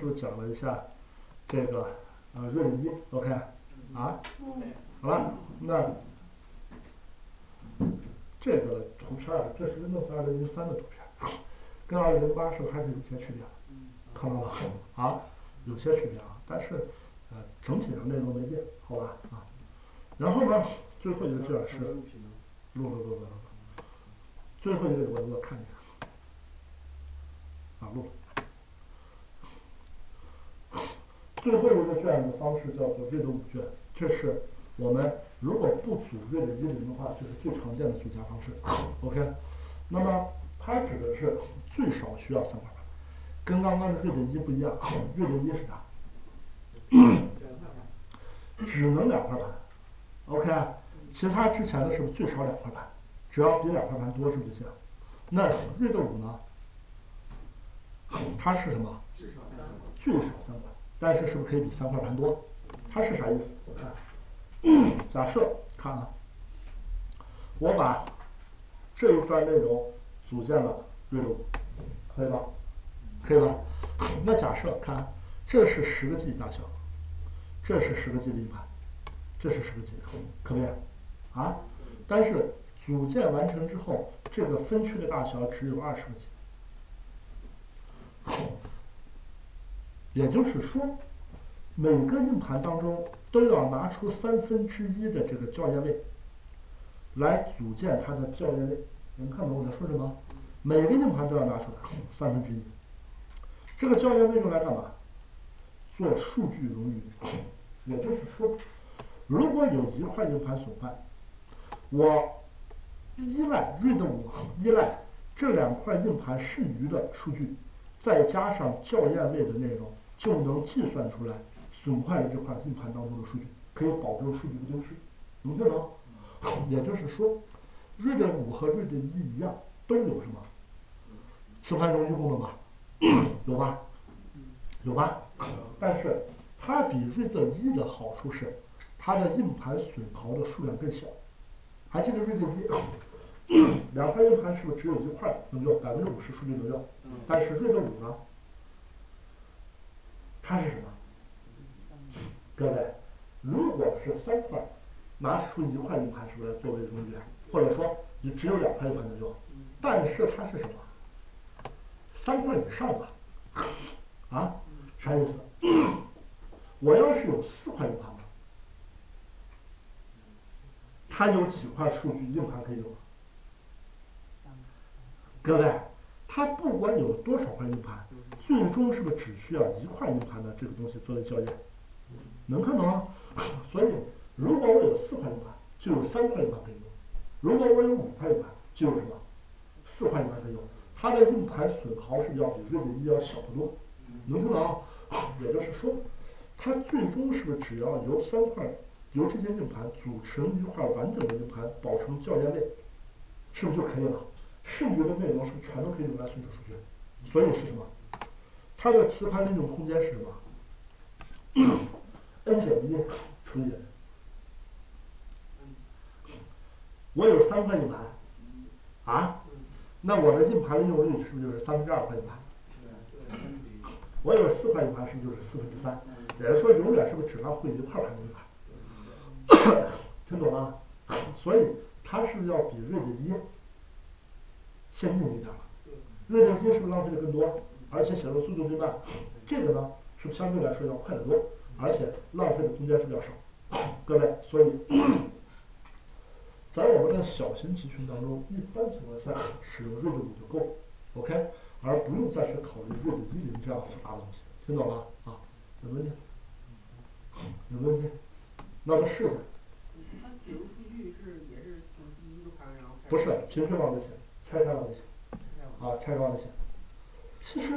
是不是讲了一下这个呃瑞的一？OK 啊？好了，那这个图片儿，这是 Windows 二零零三的图片，跟二零零八是不是还是有些区别？看到了啊，有些区别啊，但是呃整体上内容没变，好吧啊。然后呢，最后一个卷是录录录录录，最后一个我我看见啊录。最后一个卷的方式叫做 read 五卷，这是我们如果不组 read 一零的话，就是最常见的组加方式。OK，那么它指的是最少需要三块板，跟刚刚的 read 一不一样，read 一是啥？只能两块板。OK，其他之前的是不是最少两块板？只要比两块板多是不是就行？那 read 五呢？它是什么？至少三块。最少三块。但是是不是可以比三块盘多？它是啥意思？我看，假设看啊，我把这一段内容组建了锐度，可以吧？可以吧？那假设看，这是十个 G 大小，这是十个 G 的硬盘，这是十个 G，可不可以？啊？但是组建完成之后，这个分区的大小只有二十个 G。也就是说，每个硬盘当中都要拿出三分之一的这个校验位，来组建它的校验位。能看懂我在说什么？每个硬盘都要拿出三分之一。这个校验位用来干嘛？做数据冗余。也就是说，如果有一块硬盘损坏，我依赖 read 五，依赖这两块硬盘剩余的数据，再加上校验位的内容。就能计算出来损坏的这块硬盘当中的数据，可以保证数据不丢失。能听懂？也就是说，RAID 五和 RAID 一一样，都有什么？磁盘容易功能吧？有吧？有吧？但是它比 RAID 一的好处是，它的硬盘损耗的数量更小。还记得 RAID 一，两块硬盘是不是只有一块能用百分之五十数据能用？但是 RAID 五呢？它是什么？各位，如果是三块，拿出一块硬盘是不是作为中间？或者说你只有两块硬盘能用？但是它是什么？三块以上吧？啊？啥意思？我要是有四块硬盘呢？它有几块数据硬盘可以用？各位，它不管有多少块硬盘。最终是不是只需要一块硬盘的这个东西作为校验？能看懂吗？所以如果我有四块硬盘，就有三块硬盘可以用；如果我有五块硬盘，就有什么？四块硬盘可以用。它的硬盘损耗是要比 RAID 一要小得多。能听懂？也就是说，它最终是不是只要由三块由这些硬盘组成一块完整的硬盘，保存校验位，是不是就可以了？剩余的内容是不是全都可以用来存储数据？所以是什么？它的磁盘利用空间是什么？n 减一除以，我有三块硬盘，啊，那我的硬盘利用率是不是就是三分之二块硬盘？我有四块硬盘，是不是就是四分之三？也就是说，永远是不是只让会一块盘的硬盘？听懂吗？所以它是不是要比锐捷一先进一点了。RAID 一是不是浪费的更多？而且写入速度最慢，这个呢是相对来说要快得多，而且浪费的空间是比较少。各位，所以 在我们的小型集群当中，一般情况下使用 RAID 五就够，OK，而不用再去考虑 RAID 一零这样复杂的东西。听懂了啊？有问题？有问题？那我们试一下。它写入数据是也是从第一个盘然后不是平行往里写，拆开往里写。啊，拆开往里写。其实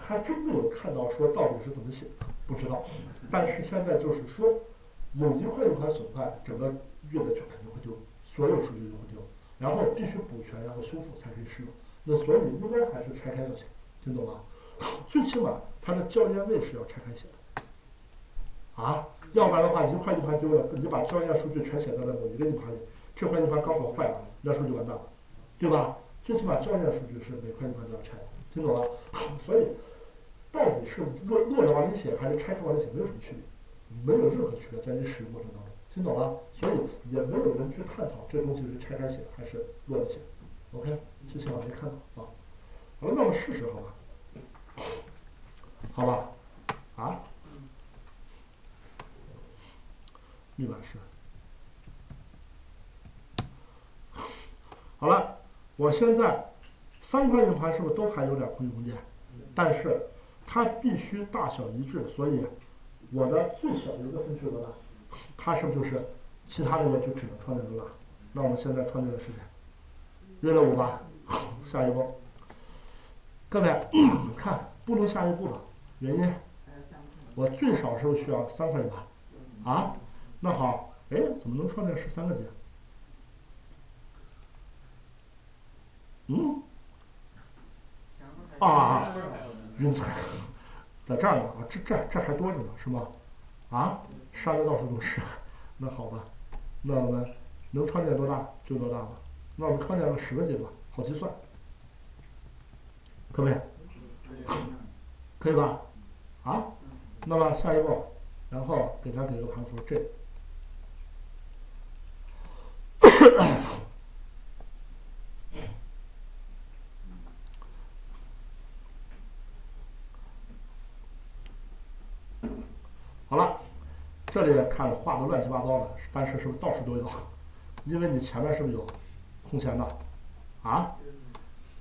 还真没有看到说到底是怎么写的，不知道。但是现在就是说，有一块硬盘损坏，整个月的就肯定会丢，所有数据都会丢，然后必须补全，然后修复才可以使用。那所以应该还是拆开就行，听懂吗？最起码它的校验位是要拆开写的。啊，要不然的话，一块硬盘丢了，你把校验数据全写在了某一个硬盘里，这块硬盘刚好坏了，那时候就完蛋了，对吧？最起码校验数据是每块硬盘都要拆。听懂了，所以到底是落落着往里写还是拆出往里写，没有什么区别，没有任何区别，在你使用过程当中，听懂了？所以也没有人去探讨这东西是拆开写还是落着写。OK，这些我没看啊。好了，那我们试试好吧？好吧？啊？密码是。好了，我现在三块硬盘是不是都还有点空余空间？但是它必须大小一致，所以我的最小的一个分区多大？它是不是就是其他的也就只能创建多大？那我们现在创建的时间，约了五吧。下一步，各位看不能下一步了，原因我最少是不是需要三块硬盘？啊？那好，哎，怎么能创建十三个 G？嗯？啊，晕菜，在这儿呢啊，这这这还多着呢，是吗？啊，删的到处都是，那好吧，那我们能创建多大就多大吧。那我们创建个十个阶段，好计算，可不可以？可以吧？啊？那么下一步，然后给它给个函数 J。好了，这里看画的乱七八糟的，但是是不是到处都有？因为你前面是不是有空闲的？啊？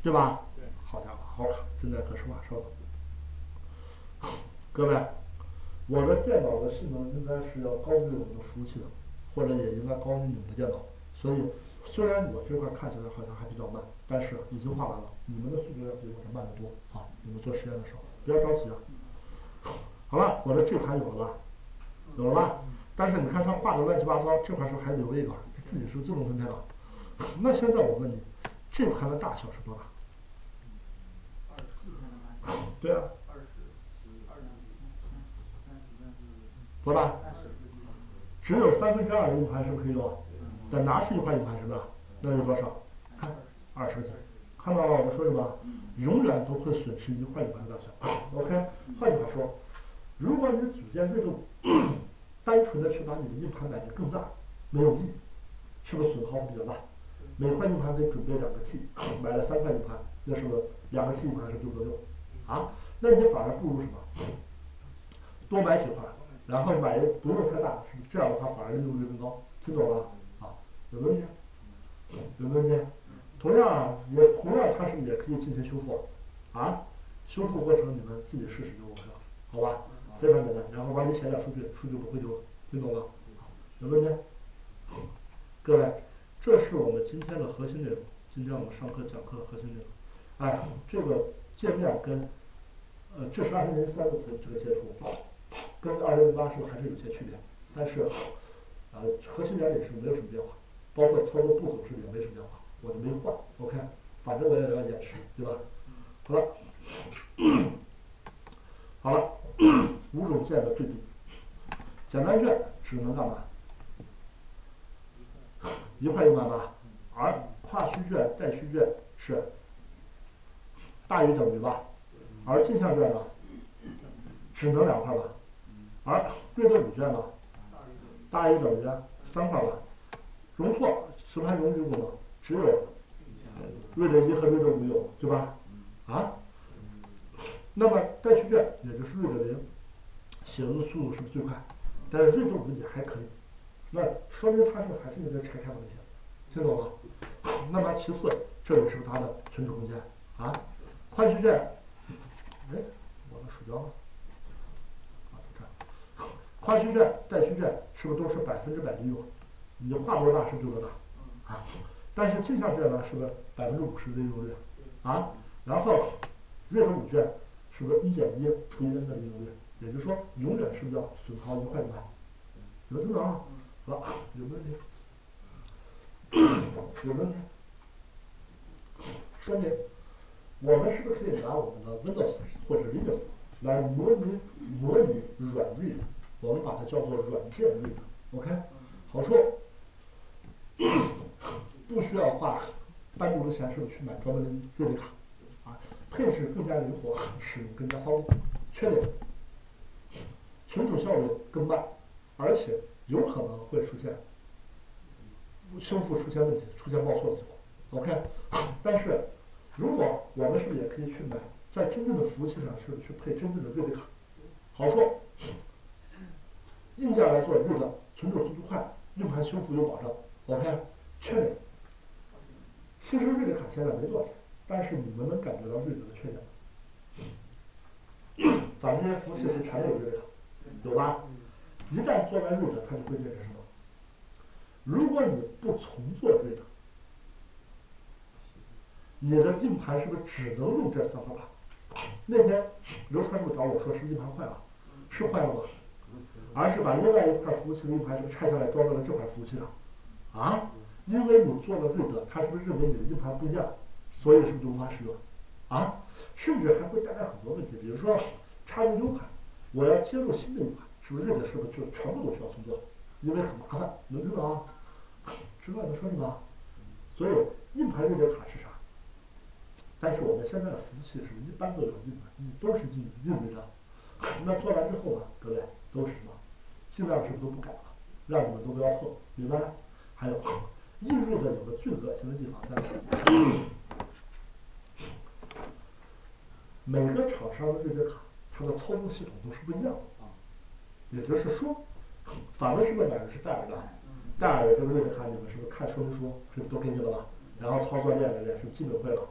对吧？好家伙，好卡，正在可视化，稍等。各位，我的电脑的性能应该是要高于我们的服务器的，或者也应该高于你们的电脑。所以，虽然我这块看起来好像还比较慢，但是已经画完了。你们的速度要比我这慢得多啊！你们做实验的时候不要着急啊。好了，我的这盘有了吧？有了吧？但是你看他画的乱七八糟，这块是不是还留了一个？它自己是自动分配了。那现在我问你，这盘的大小是多大？对啊。多大？只有三分之二的硬盘是不是可以用？再拿出一块硬盘是不是？那有多少？看，二十个 G。看到了我说什么？永远都会损失一块硬盘的大小。OK，换句话说。如果你组建锐度，单纯的去把你的硬盘买的更大，没有意义，是不是损耗比较大？每块硬盘得准备两个 T，买了三块硬盘，那是不是两个 T 硬盘是六个六？啊，那你反而不如什么？多买几块，然后买不用太大，是这样的话反而利用率更高，听懂了？啊，有问题？有问题？同样也同样它是也可以进行修复，啊，修复过程你们自己试试就 OK 了，好吧？非常简单，然后往里写点数据，数据不会丢，听懂了？有问题？各位，这是我们今天的核心内容，今天我们上课讲课的核心内容。哎，这个界面跟，呃，这是二零零三的图，这个截图，跟二零零八是不是还是有些区别？但是，呃，核心原理是没有什么变化，包括操作步骤是也没什么变化，我就没换。OK，反正我也要演示，对吧？好了，好了。五种线的对比，简单卷只能干嘛？一块硬盘吧，而跨区卷、带区卷是大于等于吧，而镜像卷呢，只能两块吧，而锐度五卷呢，大于等于三块吧，容错磁盘容积功能只有锐度一和锐度五有，对吧？啊？那么带区卷也就是锐度零。写入速度是不是最快？但是锐度五也还可以，那说明它是还是有点拆开的写，听懂了？那么其次，这里是不是它的存储空间啊？宽区卷，哎，我的鼠标呢？啊，在这儿。宽区卷、带区卷是不是都是百分之百利用？你画多大是不是就多大？啊，但是镜像卷呢，是不是百分之五十的利用率？啊，然后锐度五卷是不是一减一除以 n 的利用率？也就是说，永远是不是要损耗一块硬盘？有听懂啊？好，有问题？有问题？说明我们是不是可以拿我们的 Windows 或者 Linux 来模拟模拟软 read？我们把它叫做软件 read，OK？好处，不需要花单独的钱是去买专门的 read 卡，啊，配置更加灵活，使用更加方便。缺点，存储效率更慢，而且有可能会出现修复出现问题、出现报错的情况。OK，但是如果我们是不是也可以去买，在真正的服务器上是不是去配真正的瑞德卡？好说，硬件来做 root，存储速度快，硬盘修复有保证。OK，缺点，其实瑞德卡现在没多少钱，但是你们能感觉到瑞德的缺点吗？咱们这些服务器是全有瑞德卡，有吧？一旦做完 root，它就会变成什么？如果你不重做 root，你的硬盘是不是只能用这三块板？那天刘传柱找我说是硬盘坏了，是坏了吗？而是把另外一块服务器的硬盘是不是拆下来装到了这块服务器上？啊？因为你做了瑞德，他是不是认为你的硬盘不一样，所以是不是就无法使用？啊？甚至还会带来很多问题，比如说插入 U 盘，我要接入新的硬盘，是不是 root 是不是就全部都需要重做？因为很麻烦，能听懂啊？知道我在 说什么？所以硬盘这节卡是啥？但是我们现在的服务器是一般都有硬盘，你都是硬硬的的。那做完之后啊，各位都是什么？尽量是不是都不改了，让你们都不要碰，明白？还有印入的有个最恶心的地方在哪？每个厂商的这些卡，它的操作系统都是不一样的啊。也就是说，咱们是不是买的是戴尔的？戴尔的这个瑞德卡，你们是不是看说明书是不是都给你了吧？然后操作练了练，是基本会了。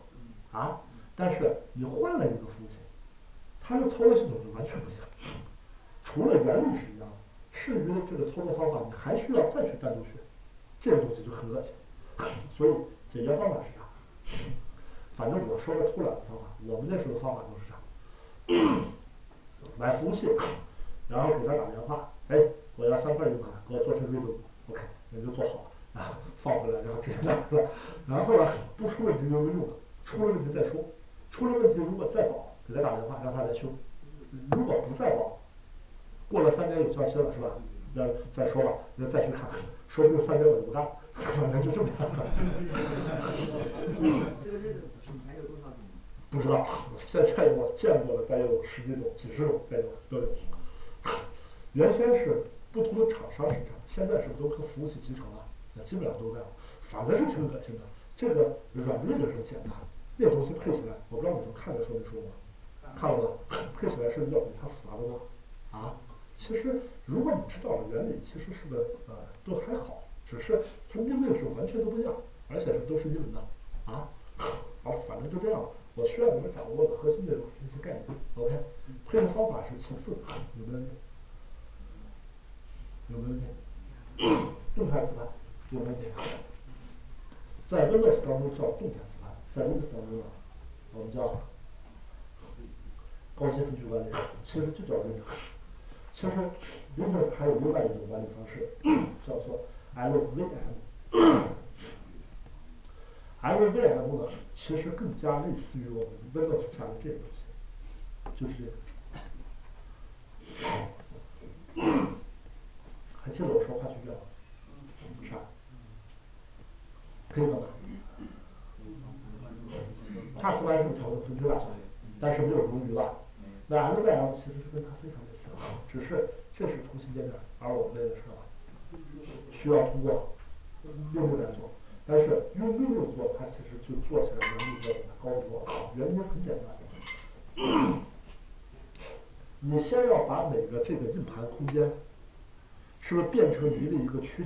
啊？但是你换了一个服务器，它的操作系统就完全不行。除了原理是一样的，至于这个操作方法，你还需要再去单独学，这个东西就很恶心。所以解决方法是啥？反正我说个偷懒的方法，我们那时候的方法就是啥？买服务器，然后给他打电话，哎，我要三块硬盘，给我做成 RAID，OK，那就做好，然后放回来，然后直接拿出来，然后呢，不出问题就没用了，出了问题再说，出了问题如果再报，给他打电话让他来修，如果不再报，过了三年有效期了是吧？那再说吧，那再去看，说不定三年我就不干了，反正就这么样。不知道，现 在我见过的大概有十几种、几十种，再有都有。原先是不同的厂商生产，现在是不是都和服务器集成了？那基本上都这样，反正是挺恶心的。这个软锐的是简单，那东西配起来，我不知道你们看过说明书吗？看了吗？配起来是要比它复杂的多。啊？其实如果你知道了原理，其实是个呃都还好，只是它命令是完全都不一样，而且是都是英文的。啊？好，反正就这样。我需要你们掌握的核心内容是这些概念。OK，配的方法是其次，有没有问题？有没有问题？动态磁盘有没有问题？在 Windows 当中叫动态磁盘，在 Linux 当中呢，我们叫高级分区管理，其实就叫 RAID。其实 Windows 还有另外一种管理方式，叫做 LVM。LVM 呢，其实更加类似于我们 Windows 下的这个东西，就是这个。还记得我说话去掉吗？啥？可以了吧？跨磁盘是调整分区大小，但是没有冗余吧？那 LVM 其实是跟它非常类似的，只是这是图形界面，而我们这个是需要通过用户来做。但是用命令做，它其实就做起来难度要比它高得多。原因很简单，你先要把每个这个硬盘空间，是不是变成一个一个区，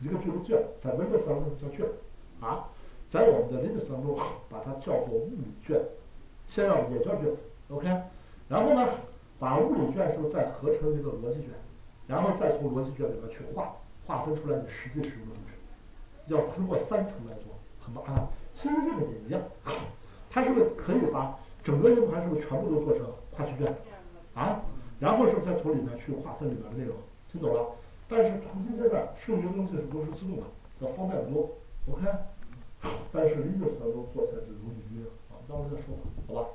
一个巨无卷，在 Windows 当中叫卷，啊，在我们的 Linux 当中把它叫做物理卷，先要也叫卷，OK，然后呢，把物理卷是不是再合成一个逻辑卷，然后再从逻辑卷里面去划，划分出来你实际使用的东西。要通过三层来做，很麻烦。其实这个也一样，它是不是可以把整个硬盘是不是全部都做成跨区卷啊？然后是不是再从里面去划分里面的内容？听懂了？但是图形界面剩余的东西是不是自动的？要方便得多，OK？但是 Linux 当中做起来是如履薄冰啊，到时候再说吧，好吧？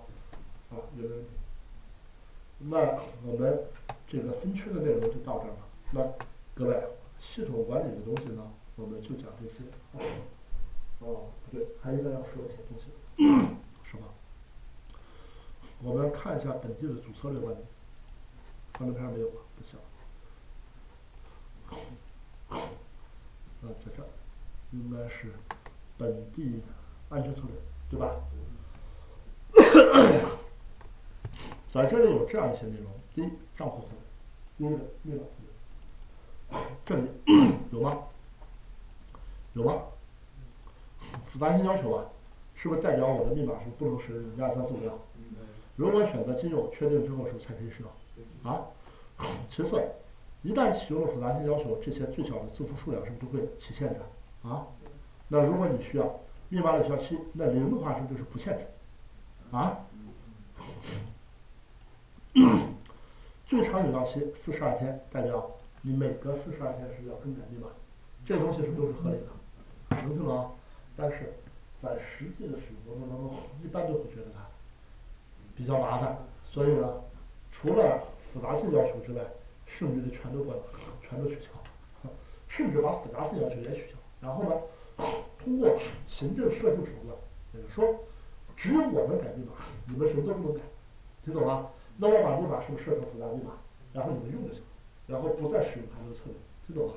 啊，没问题？那我们这个分区的内容就到这儿了。那各位，系统管理的东西呢？我们就讲这些，哦，不对，还应该要说一些东西，是吧？我们看一下本地的主策略管理，幻灯片没有啊，不行。啊，在这儿应该是本地安全策略，对吧？在这里有这样一些内容：第一，账户策略；第二个，密码策略。这里 有吗？有吗？复杂性要求啊，是不是代表我的密码是不能是一二三四五六？如果选择禁用，确定之后是不是才可以使用？啊？其次，一旦启用了复杂性要求，这些最小的字符数量是不是都会起限制？啊？那如果你需要密码有效期，那零的话是不是就是不限制？啊？最长有效期四十二天，代表你每隔四十二天是不是要更改密码？这东西是不是都是合理的？能听懂吗？但是在实际的使用过程当中，一般都会觉得它比较麻烦，所以呢，除了复杂性要求之外，剩余的全都关，全都取消，甚至把复杂性要求也取消。然后呢，通过行政设定手段，也就是说，只有我们改密码，你们什么都不能改，听懂吗？那我把密码是不是设成复杂密码，然后你们用就行，然后不再使用它这个策略，听懂吗？